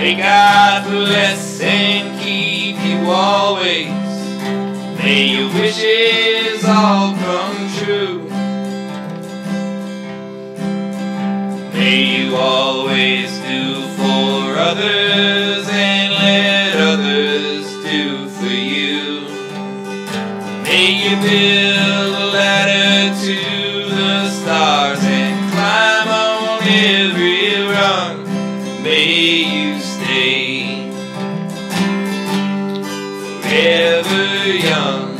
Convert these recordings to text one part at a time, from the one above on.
May God bless and keep you always. May your wishes all come true. May you always do for others and let others do for you. May you build a ladder to the stars May you stay forever young.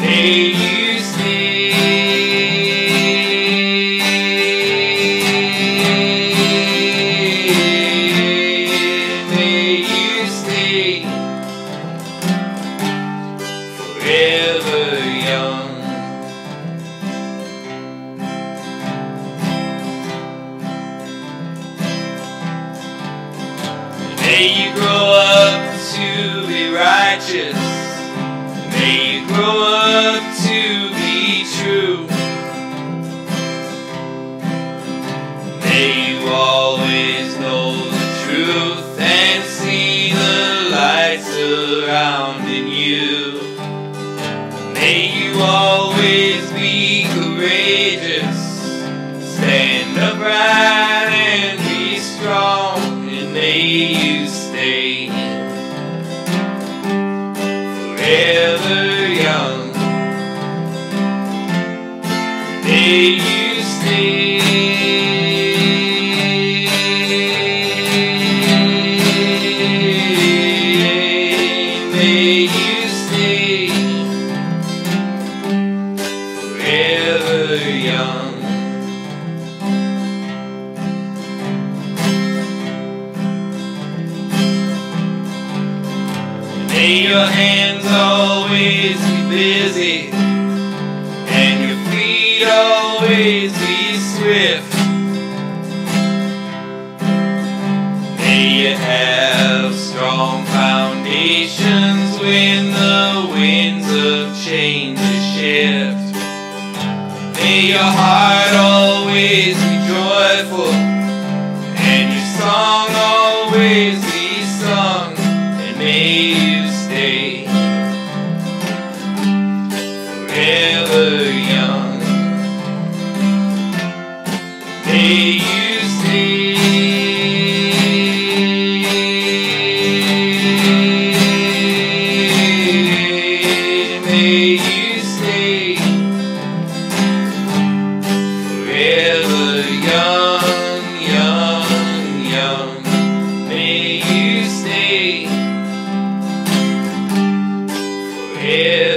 May you stay. May you stay May you grow up to be righteous. May you grow up to be true. May you always know the truth and see the light surrounding you. May you always be courageous. Stand upright and be strong, and may forever young. May you May your hands always be busy and your feet always be swift. May you have strong foundations when the winds of change shift. May your heart always be joyful and your song always be sung, and may were young May you stay forever young, young, young. May you stay forever.